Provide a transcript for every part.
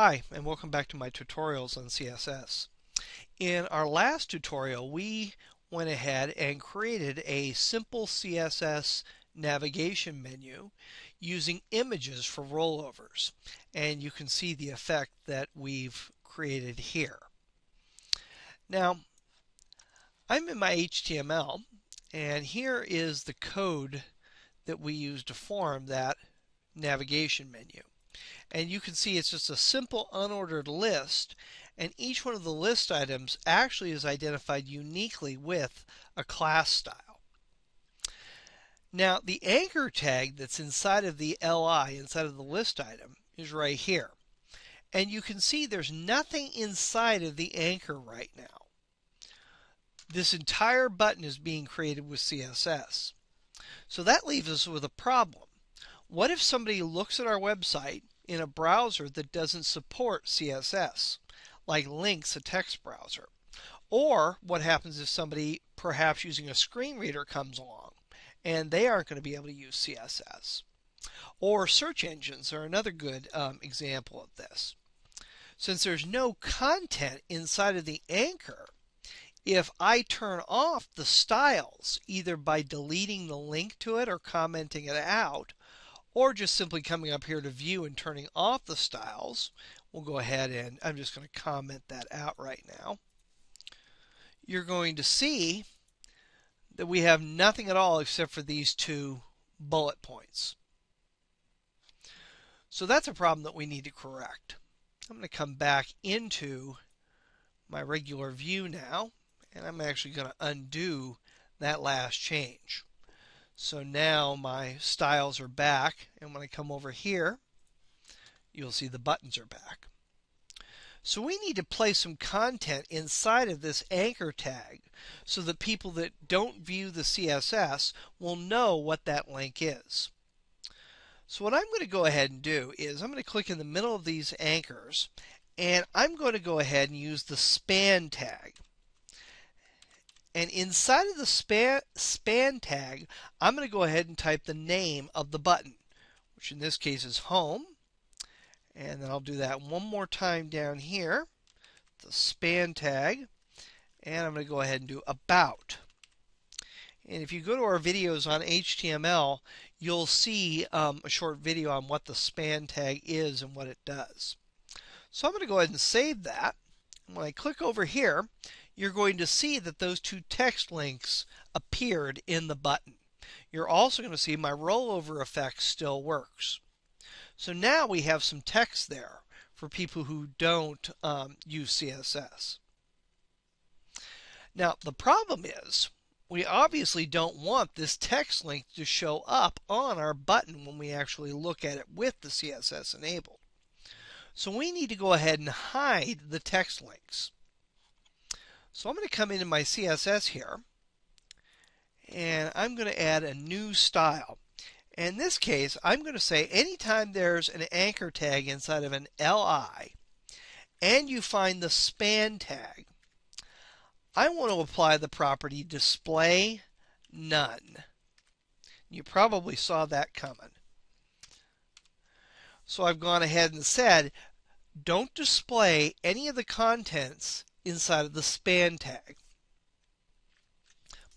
Hi, and welcome back to my tutorials on CSS. In our last tutorial, we went ahead and created a simple CSS navigation menu using images for rollovers. And you can see the effect that we've created here. Now, I'm in my HTML, and here is the code that we use to form that navigation menu. And you can see it's just a simple unordered list. And each one of the list items actually is identified uniquely with a class style. Now, the anchor tag that's inside of the LI, inside of the list item, is right here. And you can see there's nothing inside of the anchor right now. This entire button is being created with CSS. So that leaves us with a problem. What if somebody looks at our website in a browser that doesn't support CSS, like Lynx, a text browser. Or what happens if somebody, perhaps using a screen reader, comes along and they aren't going to be able to use CSS. Or search engines are another good um, example of this. Since there's no content inside of the anchor, if I turn off the styles, either by deleting the link to it or commenting it out, or just simply coming up here to view and turning off the styles. We'll go ahead and I'm just going to comment that out right now. You're going to see that we have nothing at all except for these two bullet points. So that's a problem that we need to correct. I'm going to come back into my regular view now, and I'm actually going to undo that last change. So now my styles are back and when I come over here you'll see the buttons are back. So we need to place some content inside of this anchor tag so that people that don't view the CSS will know what that link is. So what I'm going to go ahead and do is I'm going to click in the middle of these anchors and I'm going to go ahead and use the span tag. And inside of the span, span tag, I'm going to go ahead and type the name of the button, which in this case is home. And then I'll do that one more time down here, the span tag. And I'm going to go ahead and do about. And if you go to our videos on HTML, you'll see um, a short video on what the span tag is and what it does. So I'm going to go ahead and save that. When I click over here, you're going to see that those two text links appeared in the button. You're also going to see my rollover effect still works. So now we have some text there for people who don't um, use CSS. Now the problem is we obviously don't want this text link to show up on our button when we actually look at it with the CSS enabled. So we need to go ahead and hide the text links. So I'm going to come into my CSS here and I'm going to add a new style. In this case, I'm going to say anytime there's an anchor tag inside of an LI and you find the span tag, I want to apply the property display none. You probably saw that coming. So I've gone ahead and said don't display any of the contents inside of the span tag.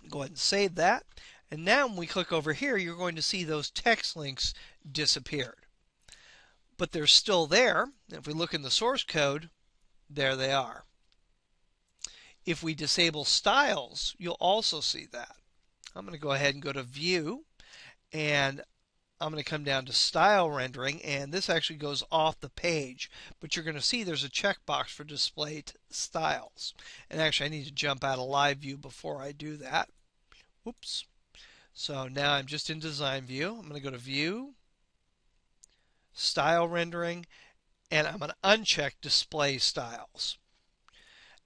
Go ahead and save that. And now when we click over here, you're going to see those text links disappeared. But they're still there. If we look in the source code, there they are. If we disable styles, you'll also see that. I'm going to go ahead and go to view and I'm going to come down to style rendering and this actually goes off the page but you're going to see there's a checkbox for display styles. And actually I need to jump out of live view before I do that. Oops so now I'm just in design view. I'm going to go to view style rendering and I'm going to uncheck display styles.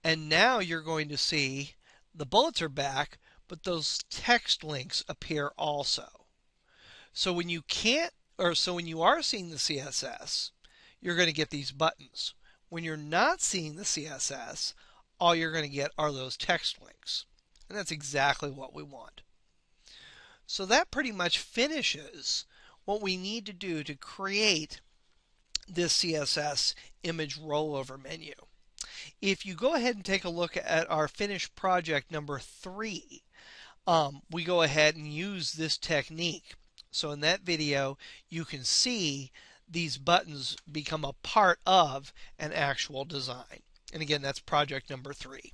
And now you're going to see the bullets are back but those text links appear also so when you can't, or so when you are seeing the CSS, you're going to get these buttons. When you're not seeing the CSS, all you're going to get are those text links. And that's exactly what we want. So that pretty much finishes what we need to do to create this CSS image rollover menu. If you go ahead and take a look at our finished project number three, um, we go ahead and use this technique. So in that video, you can see these buttons become a part of an actual design. And again, that's project number three.